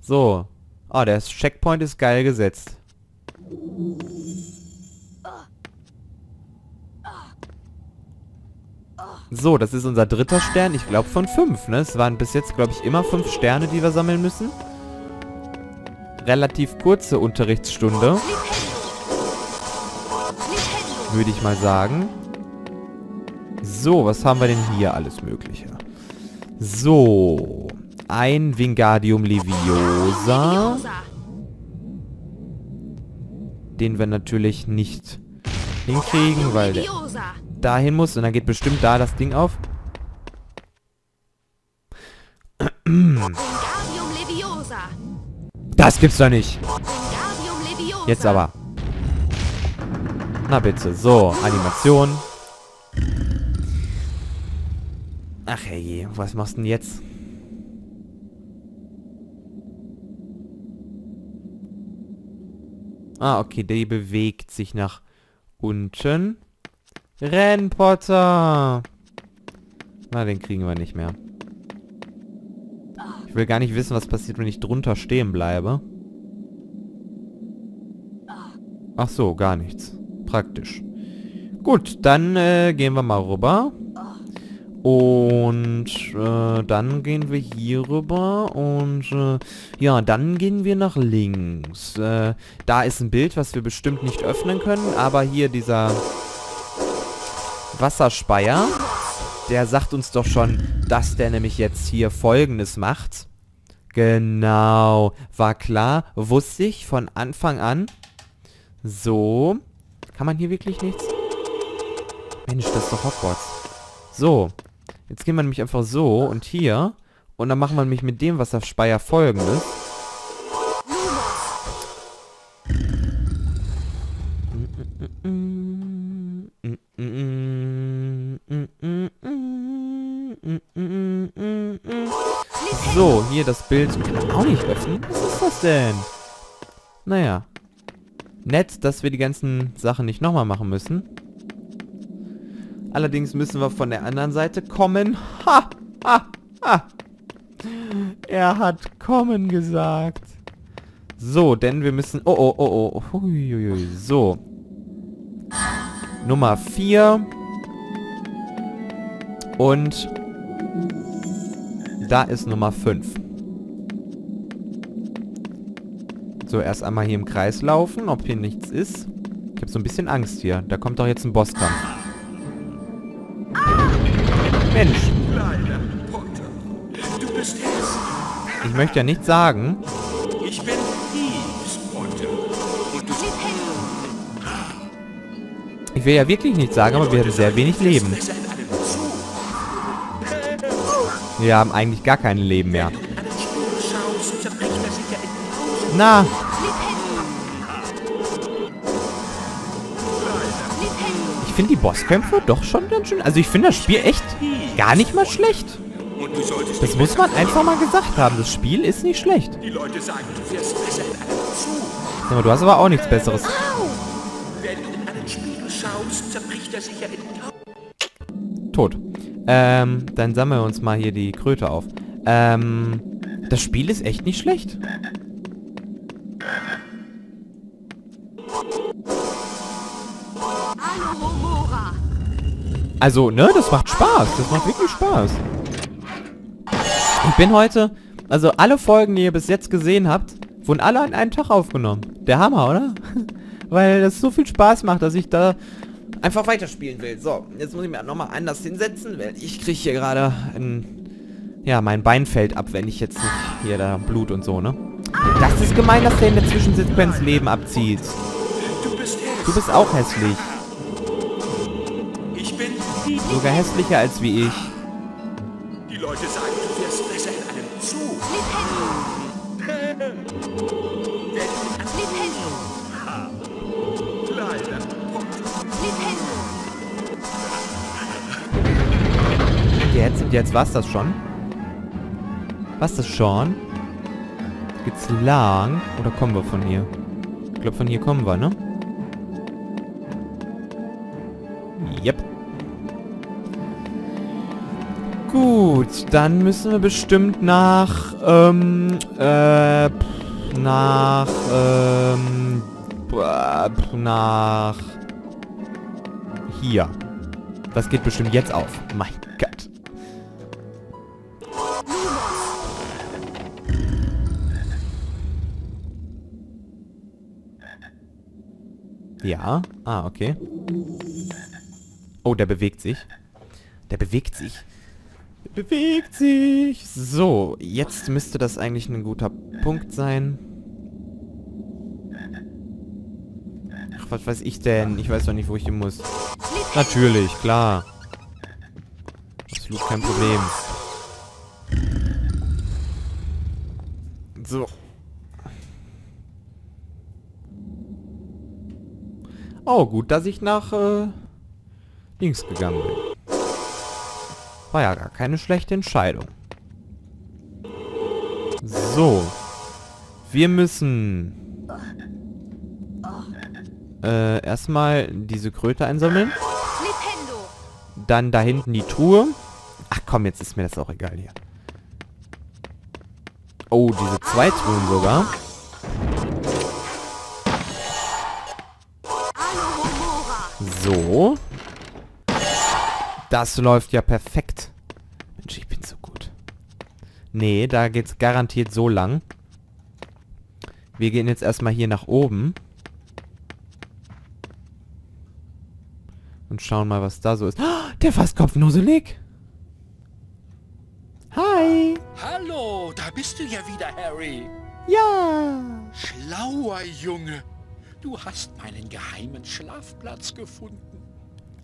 So. Ah, der Checkpoint ist geil gesetzt. So, das ist unser dritter Stern. Ich glaube von fünf, ne? Es waren bis jetzt, glaube ich, immer fünf Sterne, die wir sammeln müssen. Relativ kurze Unterrichtsstunde. Würde ich mal sagen. So, was haben wir denn hier alles mögliche? So. Ein Wingardium Leviosa. Den wir natürlich nicht hinkriegen, weil der dahin muss. Und dann geht bestimmt da das Ding auf. Das gibt's doch nicht. Jetzt aber. Na bitte. So, Animation. Ach hey, was machst du denn jetzt? Ah, okay, der bewegt sich nach unten. Renn, Potter! Na, den kriegen wir nicht mehr. Ich will gar nicht wissen, was passiert, wenn ich drunter stehen bleibe. Ach so, gar nichts. Praktisch. Gut, dann äh, gehen wir mal rüber. Und äh, dann gehen wir hier rüber und äh, ja, dann gehen wir nach links. Äh, da ist ein Bild, was wir bestimmt nicht öffnen können, aber hier dieser Wasserspeier, der sagt uns doch schon, dass der nämlich jetzt hier folgendes macht. Genau, war klar, wusste ich von Anfang an. So, kann man hier wirklich nichts? Mensch, das ist doch Hogwarts. So, Jetzt gehen wir nämlich einfach so und hier. Und dann machen wir nämlich mit dem Wasserspeier folgendes. So, hier das Bild. Kann man auch nicht öffnen? Was ist das denn? Naja. Nett, dass wir die ganzen Sachen nicht nochmal machen müssen. Allerdings müssen wir von der anderen Seite kommen. Ha! Ha! Ha! Er hat kommen gesagt. So, denn wir müssen... Oh, oh, oh, oh. Huiuiui. So. Nummer 4. Und da ist Nummer 5. So, erst einmal hier im Kreis laufen, ob hier nichts ist. Ich habe so ein bisschen Angst hier. Da kommt doch jetzt ein Bosskampf. Mensch. Ich möchte ja nichts sagen. Ich bin Ich will ja wirklich nichts sagen, aber wir haben sehr wenig Leben. Wir haben eigentlich gar kein Leben mehr. Na. Finde die Bosskämpfe doch schon ganz schön... Also ich finde das Spiel echt gar nicht mal schlecht. Das muss man einfach mal gesagt haben. Das Spiel ist nicht schlecht. Die Leute sagen, du fährst besser in einem Zug. Ja, du hast aber auch nichts Besseres. Wenn du in einen Spiegel schaust, zerbricht er sich ja in Tot. Ähm, dann sammeln wir uns mal hier die Kröte auf. Ähm, das Spiel ist echt nicht schlecht. Also, ne, das macht Spaß. Das macht wirklich Spaß. Ich bin heute, also alle Folgen, die ihr bis jetzt gesehen habt, wurden alle an einem Tag aufgenommen. Der Hammer, oder? Weil das so viel Spaß macht, dass ich da einfach weiterspielen will. So, jetzt muss ich mir nochmal anders hinsetzen, weil ich kriege hier gerade ein, ja, mein Bein fällt ab, wenn ich jetzt nicht hier da Blut und so, ne? Das ist gemein, dass der in der Zwischensequenz Leben abzieht. Du bist auch hässlich. Sogar hässlicher als wie ich. Die Leute sagen, du wärst besser in einem Zoo. Jetzt, jetzt war's das schon? Was das schon? Geht's lang? Oder kommen wir von hier? Ich glaube, von hier kommen wir, ne? Gut, dann müssen wir bestimmt nach, ähm, äh, nach, ähm, nach hier. Das geht bestimmt jetzt auf. Mein Gott. Ja. Ah, okay. Oh, der bewegt sich. Der bewegt sich. Bewegt sich. So, jetzt müsste das eigentlich ein guter Punkt sein. Ach, was weiß ich denn? Ich weiß doch nicht, wo ich hin muss. Natürlich, klar. Absolut kein Problem. So. Oh, gut, dass ich nach äh, links gegangen bin. War ja gar keine schlechte Entscheidung. So. Wir müssen äh, erstmal diese Kröte einsammeln. Dann da hinten die Truhe. Ach komm, jetzt ist mir das auch egal hier. Oh, diese zwei Truhen sogar. So. Das läuft ja perfekt. Mensch, ich bin so gut. Nee, da geht's garantiert so lang. Wir gehen jetzt erstmal hier nach oben. Und schauen mal, was da so ist. Oh, der fast kopfnuselig. Hi. Hallo, da bist du ja wieder, Harry. Ja. Schlauer Junge. Du hast meinen geheimen Schlafplatz gefunden.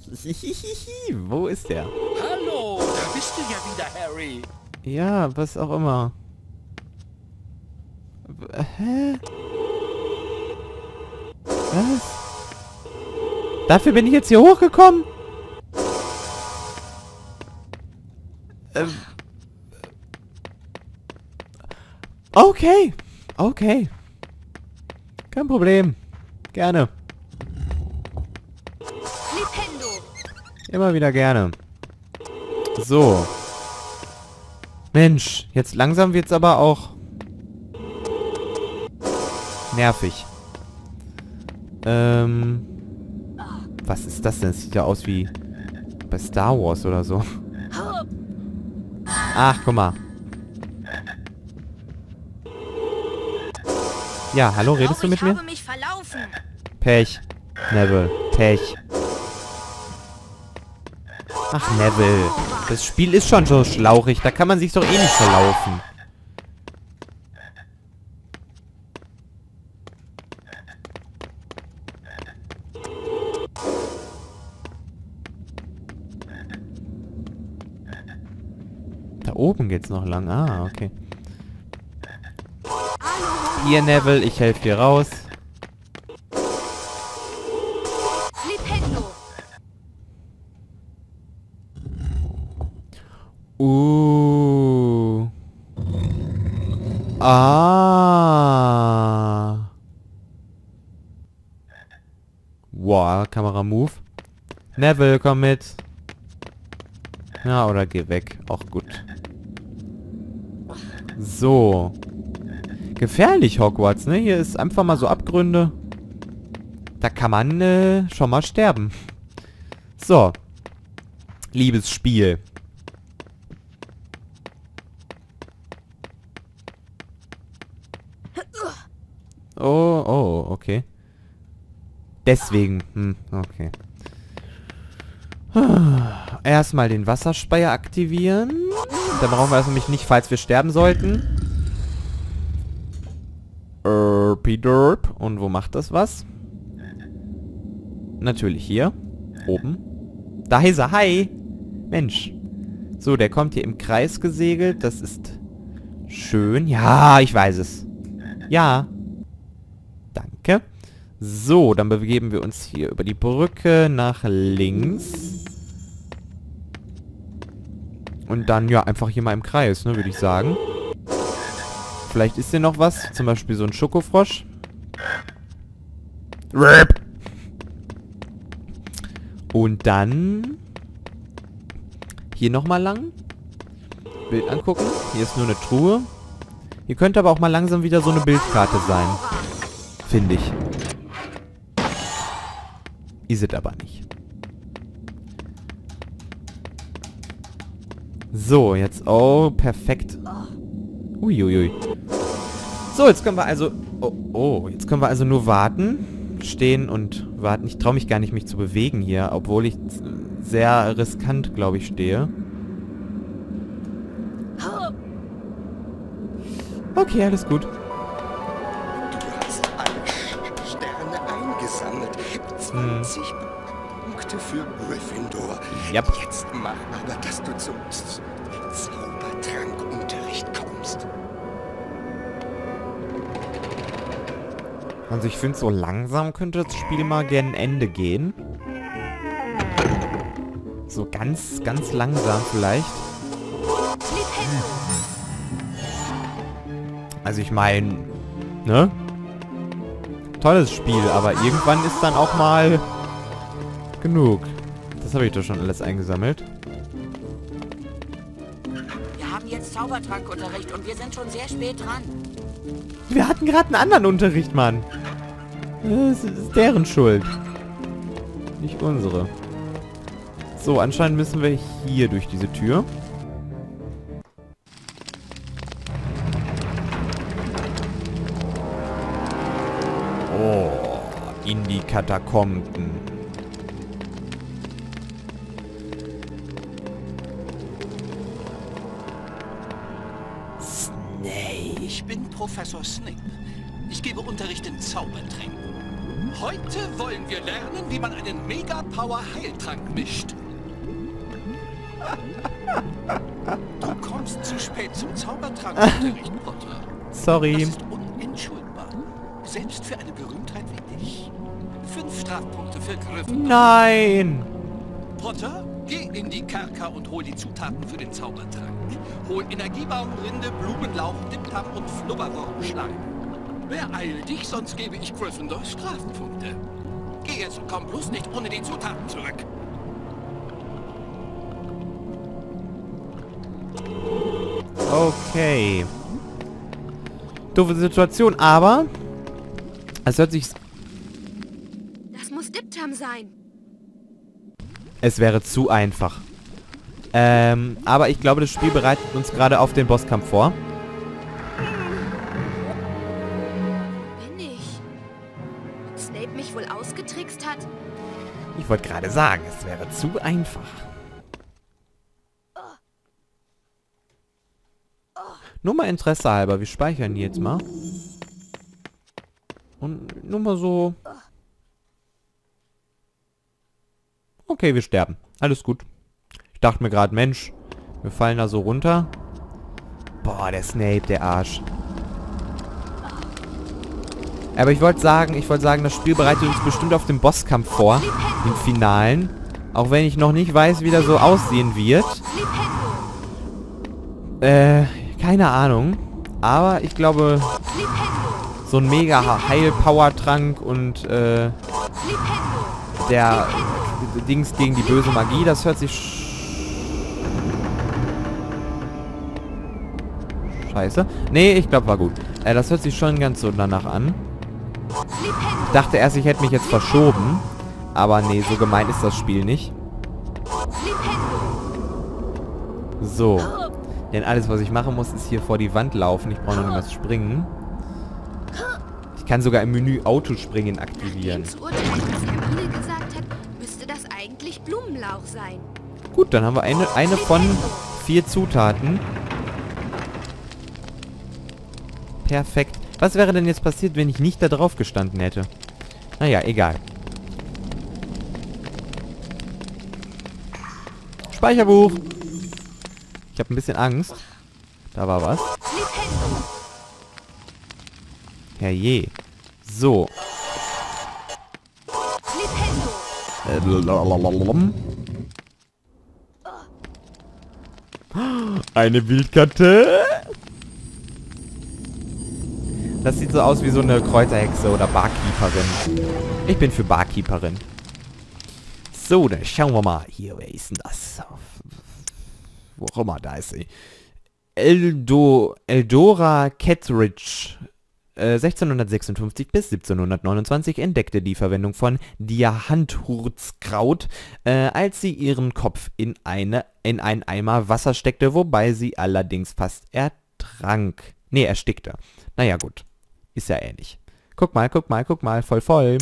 Wo ist der? Hallo, da bist du ja wieder, Harry. Ja, was auch immer. Hä? Was? Dafür bin ich jetzt hier hochgekommen? Ähm. Okay. Okay. Kein Problem. Gerne. Immer wieder gerne. So. Mensch, jetzt langsam wird's aber auch nervig. Ähm. Was ist das denn? Das sieht ja aus wie bei Star Wars oder so. Ach, guck mal. Ja, hallo, redest du mit mir? habe mich verlaufen. Pech. Neville. Pech. Ach, Neville. Das Spiel ist schon so schlauchig. Da kann man sich doch eh nicht verlaufen. Da oben geht's noch lang. Ah, okay. Hier, Neville, ich helfe dir raus. Ah. Wow, Kamera Move. Neville, komm mit. Ja, oder geh weg. Auch gut. So. Gefährlich, Hogwarts, ne? Hier ist einfach mal so Abgründe. Da kann man äh, schon mal sterben. So. Liebes Spiel. Oh, oh, okay. Deswegen. Hm, okay. Erstmal den Wasserspeier aktivieren. Da brauchen wir das nämlich nicht, falls wir sterben sollten. Erpidurp. Und wo macht das was? Natürlich hier. Oben. Da ist er. Hi. Mensch. So, der kommt hier im Kreis gesegelt. Das ist schön. Ja, ich weiß es. Ja. So, dann begeben wir uns hier über die Brücke nach links. Und dann, ja, einfach hier mal im Kreis, ne, würde ich sagen. Vielleicht ist hier noch was. Zum Beispiel so ein Schokofrosch. Rip. Und dann... Hier nochmal lang. Bild angucken. Hier ist nur eine Truhe. Hier könnte aber auch mal langsam wieder so eine Bildkarte sein. Finde ich. Ist es aber nicht. So, jetzt... Oh, perfekt. Uiuiui. So, jetzt können wir also... Oh, oh, jetzt können wir also nur warten. Stehen und warten. Ich traue mich gar nicht, mich zu bewegen hier, obwohl ich sehr riskant, glaube ich, stehe. Okay, alles gut. Du hast alle Sterne eingesammelt. 20 Punkte für Gryffindor. Yep. Jetzt mach aber, dass du zum Zaubertrankunterricht kommst. Also ich finde, so langsam könnte das Spiel mal gern Ende gehen. So ganz, ganz langsam vielleicht. Also ich meine, ne? Tolles Spiel, aber irgendwann ist dann auch mal genug. Das habe ich doch schon alles eingesammelt. Wir haben jetzt Zaubertrankunterricht und wir sind schon sehr spät dran. Wir hatten gerade einen anderen Unterricht, Mann. Das ist deren Schuld. Nicht unsere. So, anscheinend müssen wir hier durch diese Tür. Oh, in die Katakomben. Ich bin Professor Snape. Ich gebe Unterricht in Zaubertränken. Heute wollen wir lernen, wie man einen Mega-Power-Heiltrank mischt. Du kommst zu spät zum Zaubertrankunterricht, Potter. Das Sorry. ist unentschuldbar. Selbst für eine Berühmtheit wie dich. Fünf Strafpunkte für Gryffindor. Nein! Potter, geh in die Kerker und hol die Zutaten für den Zaubertrank. Hol Energiebaumrinde, Blumenlauch, Diptam und Flubberwormschleim. Beeil dich, sonst gebe ich Gryffindor Strafpunkte. Geh jetzt und komm bloß nicht ohne die Zutaten zurück. Okay. Doofe Situation, aber... Es hört sich... Das muss Diptam sein. Es wäre zu einfach. Ähm, aber ich glaube, das Spiel bereitet uns gerade auf den Bosskampf vor. Bin ich. Ob Snape mich wohl ausgetrickst hat? Ich wollte gerade sagen, es wäre zu einfach. Nur mal Interesse halber, wir speichern die jetzt mal. Und nur mal so... Okay, wir sterben. Alles gut. Ich dachte mir gerade, Mensch, wir fallen da so runter. Boah, der Snape, der Arsch. Aber ich wollte sagen, ich wollte sagen, das Spiel bereitet uns bestimmt auf den Bosskampf vor. Den Finalen. Auch wenn ich noch nicht weiß, wie der so aussehen wird. Äh, keine Ahnung. Aber ich glaube. So ein mega Heil-Power-Trank und äh, der Dings gegen die böse Magie, das hört sich... sch- Scheiße. Nee, ich glaube, war gut. Äh, das hört sich schon ganz so danach an. Ich dachte erst, ich hätte mich jetzt verschoben. Aber nee, so gemeint ist das Spiel nicht. So. Denn alles, was ich machen muss, ist hier vor die Wand laufen. Ich brauche noch nicht was springen. Ich kann sogar im Menü Autospringen aktivieren. Ins Urteil, was Hermine gesagt hat, müsste das eigentlich Blumenlauch sein. Gut, dann haben wir eine, eine von vier Zutaten. Perfekt. Was wäre denn jetzt passiert, wenn ich nicht da drauf gestanden hätte? Naja, egal. Speicherbuch. Ich habe ein bisschen Angst. Da war was. Flipendo. Herrje. So. Eine Wildkarte. Das sieht so aus wie so eine Kräuterhexe oder Barkeeperin. Ich bin für Barkeeperin. So, dann schauen wir mal. Hier, wer ist denn das? Wo auch immer, da ist sie. Eldo, Eldora Kettridge 1656 bis 1729 entdeckte die Verwendung von Diahanthurtskraut, äh, als sie ihren Kopf in, eine, in einen Eimer Wasser steckte, wobei sie allerdings fast ertrank. Nee, erstickte. Naja, gut. Ist ja ähnlich. Guck mal, guck mal, guck mal, voll voll.